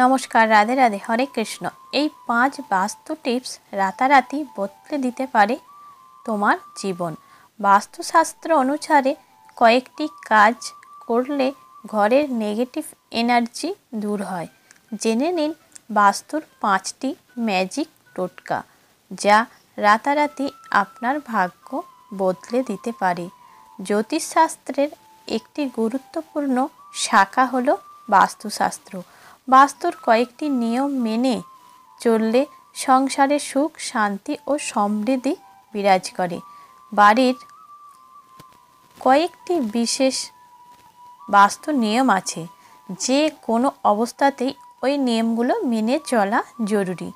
নমস্কার, রাধে রাধে, হরে কৃষ্ণ। এই পাঁচ বাস্তু টিপস রাতারাতি বদলে দিতে পারে তোমার জীবন। বাস্তুশাস্ত্র অনুসারে কয়েকটি কাজ করলে ঘরের নেগেটিভ এনার্জি দূর হয়। জেনে নিন বাস্তুর পাঁচটি ম্যাজিক টোটকা, যা রাতারাতি আপনার ভাগ্য বদলে দিতে পারে। জ্যোতিষশাস্ত্রের একটি গুরুত্বপূর্ণ শাখা হলো বাস্তুশাস্ত্র। বাস্তুর কয়েকটি নিয়ম মেনে চললে সংসারে সুখ, শান্তি ও সমৃদ্ধি বিরাজ করে। বাড়ির কয়েকটি বিশেষ বাস্তু নিয়ম আছে। যে কোনো অবস্থাতেই ওই নিয়মগুলো মেনে চলা জরুরি।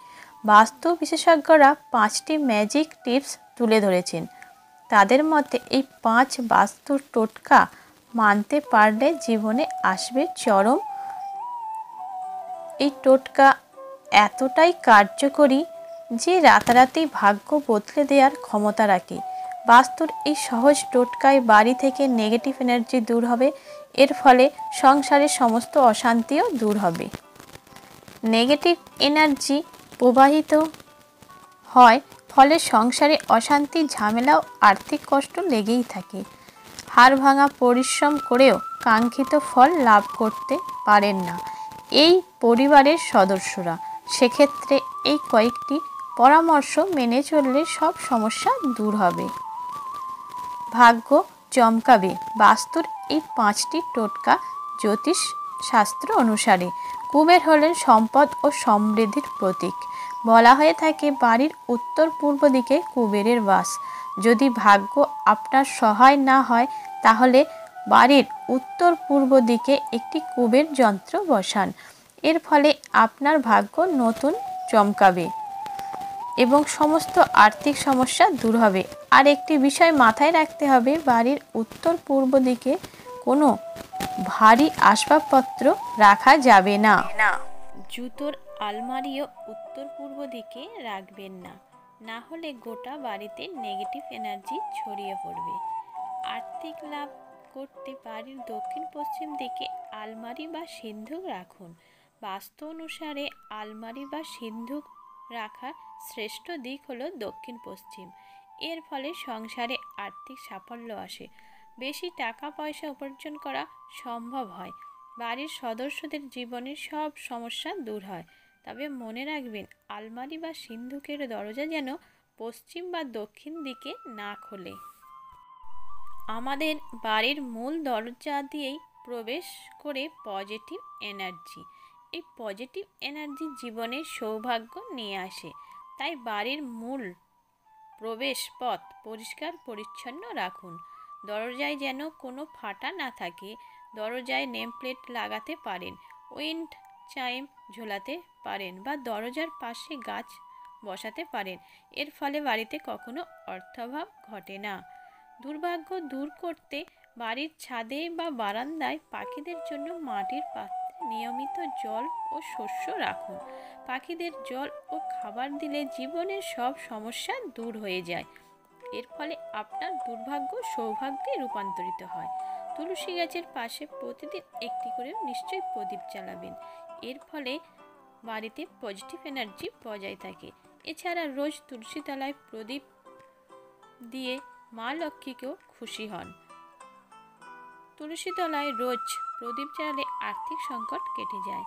বাস্তু বিশেষজ্ঞরা পাঁচটি ম্যাজিক টিপস তুলে ধরেছেন। তাদের মতে এই পাঁচ বাস্তুর টোটকা মানতে পারলে জীবনে আসবে চরম এই টোটকা এতটাই কার্যকরী যে রাতারাতি ভাগ্য বদলে দেওয়ার ক্ষমতা রাখে। বাস্তুর এই সহজ টোটকায় বাড়ি থেকে নেগেটিভ এনার্জি দূর হবে। এর ফলে সংসারের সমস্ত অশান্তিও দূর হবে। নেগেটিভ এনার্জি প্রবাহিত হয়, ফলে সংসারে অশান্তি, ঝামেলা ও আর্থিক কষ্ট লেগেই থাকে। হাড় ভাঙা পরিশ্রম করেও কাঙ্ক্ষিত ফল লাভ করতে পারেন না। এই পরিবারের সদস্যরা। সেক্ষেত্রে এই কয়েকটি পরামর্শ মেনে চললে সব সমস্যা দূর হবে। ভাগ্য চমকাবে। বাস্তুর এই পাঁচটি টোটকা জ্যোতিষ শাস্ত্র অনুসারে কুবের হলেন সম্পদ ও সমৃদ্ধির প্রতীক। বলা হয়ে থাকে বাড়ির উত্তর পূর্ব দিকে কুবেরের বাস। যদি ভাগ্য আপনার সহায় না হয়, তাহলে বাড়ির উত্তর পূর্ব দিকে একটি কুবের যন্ত্র বসান। এর ফলে আপনার ভাগ্য নতুন চমকাবে এবং সমস্ত আর্থিক সমস্যা দূর হবে। আর একটি বিষয় মাথায় রাখতে হবে, বাড়ির উত্তর পূর্ব দিকে কোনো ভারী আসবাবপত্র রাখা যাবে না। না জুতোর আলমারিও উত্তর পূর্ব দিকে রাখবেন না। না হলে গোটা বাড়িতে নেগেটিভ এনার্জি ছড়িয়ে পড়বে। আর্থিক লাভ করতে বাড়ির দক্ষিণ পশ্চিম দিকে আলমারি বা সিন্ধুক রাখুন। বাস্তু অনুসারে আলমারি বা সিন্ধুক রাখার শ্রেষ্ঠ দিক হলো দক্ষিণ পশ্চিম। এর ফলে সংসারে আর্থিক সাফল্য আসে। বেশি টাকা পয়সা উপার্জন করা সম্ভব হয়। বাড়ির সদস্যদের জীবনের সব সমস্যা দূর হয়। তবে মনে রাখবেন, আলমারি বা সিন্ধুকের দরজা যেন পশ্চিম বা দক্ষিণ দিকে না খোলে। আমাদের বাড়ির মূল দরজা দিয়েই প্রবেশ করে পজিটিভ এনার্জি এই পজিটিভ এনার্জি জীবনে সৌভাগ্য নিয়ে আসে। তাই বাড়ির মূল প্রবেশ পথ পরিষ্কার, পরিচ্ছন্ন রাখুন। দরজায় যেন কোনো ফাটা না থাকে। দরজায় নেম প্লেট লাগাতে পারেন। উইন্ড চাইম ঝোলাতে পারেন বা দরজার পাশে গাছ বসাতে পারেন। এর ফলে বাড়িতে কখনো অর্থাভাব ঘটে না। দুর্ভাগ্য দূর করতে বাড়ির ছাদে বা বারান্দায় পাখিদের জন্য মাটির পাত্রে নিয়মিত জল ও শস্য রাখুন। পাখিদের জল ও খাবার দিলে জীবনের সব সমস্যা দূর হয়ে যায়। এর ফলে আপনার দুর্ভাগ্য সৌভাগ্যে রূপান্তরিত হয়। তুলসী গাছের পাশে প্রতিদিন একটি করে নিশ্চয়ই প্রদীপ জ্বালাবেন। এর ফলে বাড়িতে পজিটিভ এনার্জি বজায় থাকে। এছাড়া রোজ তুলসী তলায় প্রদীপ দিয়ে মা লক্ষ্মীকেও খুশি হন। তুলসী তলায় রোজ প্রদীপ জ্বালালে আর্থিক সংকট কেটে যায়।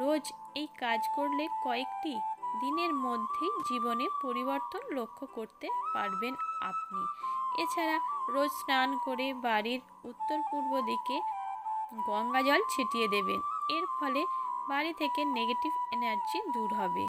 রোজ এই কাজ করলে কয়েকটি দিনের মধ্যেই জীবনে পরিবর্তন লক্ষ্য করতে পারবেন আপনি। এছাড়া রোজ স্নান করে বাড়ির উত্তর পূর্ব দিকে গঙ্গা জল ছিটিয়ে দেবেন। এর ফলে বাড়ি থেকে নেগেটিভ এনার্জি দূর হবে।